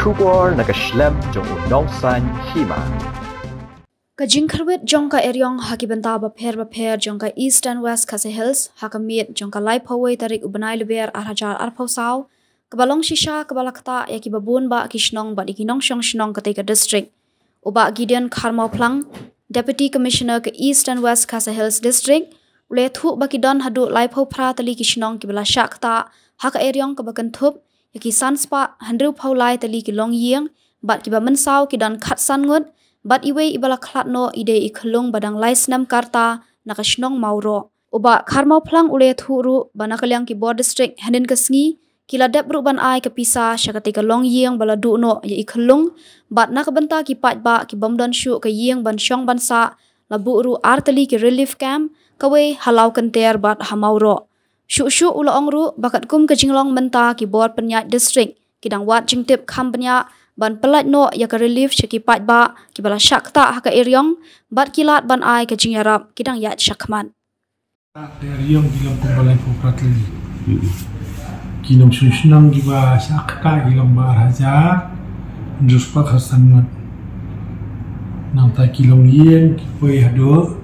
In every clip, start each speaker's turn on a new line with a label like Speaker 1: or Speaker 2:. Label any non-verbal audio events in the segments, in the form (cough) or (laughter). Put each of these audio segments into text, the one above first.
Speaker 1: Trubor na kashlem jong unong san hima.
Speaker 2: Kajing jong eryong ba pher ba pher east and west khase hills haka miet jong ka lai phawai tarik ubanai luber ar hajar ar phaw saw kabalong shisha kabalakta yaki babun ba kishnong ba dikinong shong shnong ka ka district uba gideon kharmau plang deputy commissioner ka east and west khase hills district ule thu ba ki don hadu lai phaw phra tali kishnong ki bala shakta haka eryong ka bakan thup yaki sanspa handru phau lai tali ki long yeng bat ki ba man saw ki don khat san ngut Bat iwe ibala klat no ide ikhlung badang lai snam karta nakashnong mauro. Uba karmau plang ule thuru banakalyang ki board district hanin kasngi kila dep ban ai ka pisa syakati ka long yeng bala du no ya ikhlung bat nakabenta ki pat ba ki bomdon shu ka yeng ban syong ban sa labu ru artali ki relief camp kawe halau kan ter bat hamauro. Shu shu ula ongru bakat kum ka jinglong menta ki board penyat district kidang wat jingtip kam penyak ban pelat no ya ka relief shaki pat ba ki bala shakta ha ka eryong bat kilat ban ai ka jingarap kidang ya shakman
Speaker 3: eryong gilam ko balai ko pratli kinom sushnang gi ba shakta gilam ba raja jus pa khasan mat. Nang ta kilom yen ki poi hado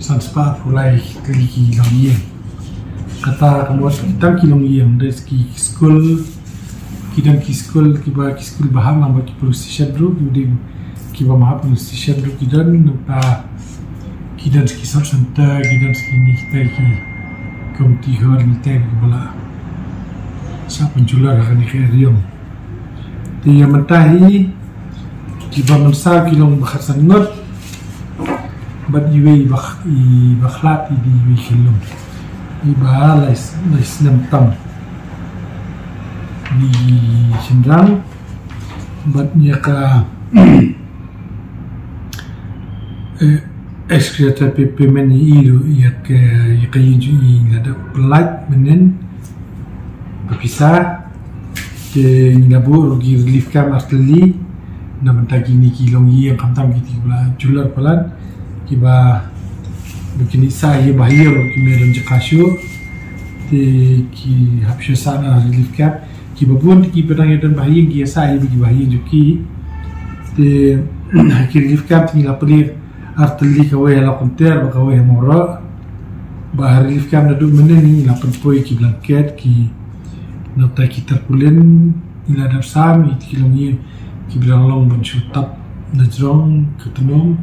Speaker 3: san spa fulai kli ki kilom yen kata kamot kita kilom yen reski school kidan ki skol ki ba ki skol baham namba ki police station ru ki de ki ba maha police station ru kidan pa kidan ki sor santa kidan ki ni kita ki kom ti hor ni te ki bala. Sa penjular kan ki riom ti ya mentahi ki ba man sa ki long ba khasan not ba di we ba i ba khlat di we khilum (clears throat) i ba la is nam tam di Sindrang bat niya ka eskreta pepe meni iru yak yakayinju i lada pelat menen. Papisa ke ninabu rugi relief cam arteli na bantagi ni kilong yi yang kamtam kiti bula jular pelan kiba begini saya bahaya ki melon jakasyo te ki hapsyo sana relief cam ki babun ki pedang dan bahaya ki sa hi bi bahaya juki te ki rif kam ti la pelir. Arteli ka we la konter ba ka we mora. Ba rif kam na du menen ni la pen poi ki blanket ki no ta ki terpulen ila dar sam i ki lo ni ki bilang long ban tap na jrong ketenom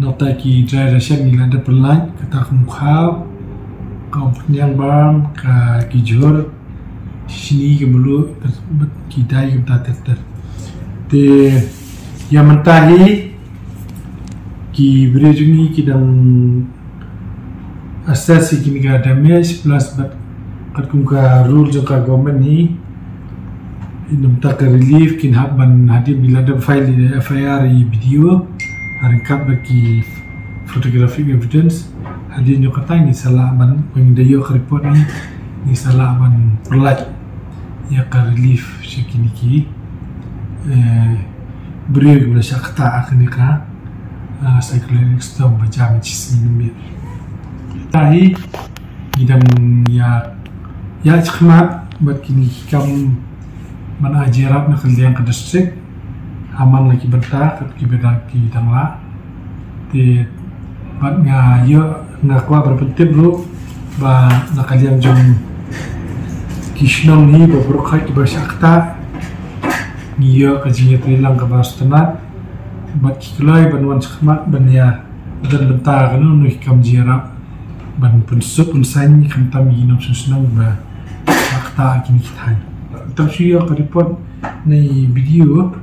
Speaker 3: no ta ki dry ration ni la da pelan kata kumkhau kau penyang bam ka ki jor sini ke bulu kita yang tak ter te yang mentahi ki berjuni ki dam asasi kini ka damage plus bat kat kum ka rule jo ka government ni. Inum tak relief kin hab ban hadi bila da file di FIR video kap ki photographic evidence hadi nyo kata ni salah ban pengdayo report ni ni salah ban perlat ya ka relief shakiniki eh brio bila shakta akni ka cyclonic storm bajam chismi numir tahi idam ya ya chkhmat bat kini kam man ajirat na kaldiang ka district aman lagi berta ki beda ki dangla te bat nga yo nga kwa bro. Ba nakaliang jom kishnam ni ba burkha ki ba shakta ngiyo ka jinya trilang ka bastana bat ki klai ban wan chkhmat ban ya dan benta kan nu kam jira ban pun sup pun san kam tam yi no susnang ba shakta ki ni kitan ta shiyo ka report video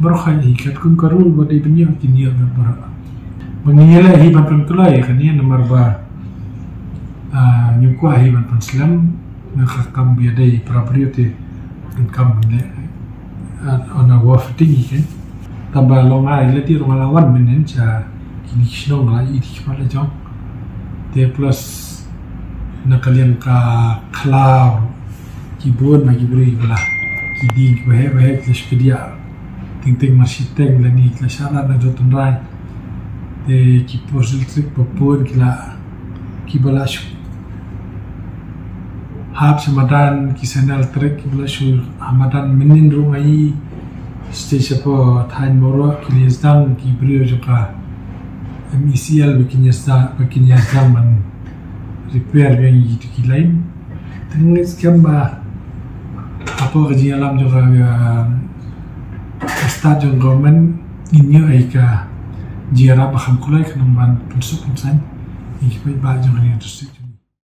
Speaker 3: burkha hi kat kun karul ba dei benya ki niya ba bara mengiyala hi ban pun klai kan ya nomor ba nyukwa hi ban pun slam nakakam biadai propriety income ne ona wafting ikan tamba longa ile ti ronga lawan menen cha kini kishno ngala i ti kipala jong. Te plus na kalian ka klau ki bon ma ki bri bla ki di ki bahe bahe klish kedia ting ting masih teng la ni klashara na jotun rai. Te ki posil trip popon kila ki bala shu hab semadan kisanal trek kibla shul hamadan menin rungai stage po thain moro kilis dang ki brio joka MECL bikin yasda bikin yasda man repair yang gitu ki lain. Tengis kamba apa kerja alam juga start jong government inyo ay ka jira ba kham kulay kanang ban punsuk punsan iki pa ba jong ni industry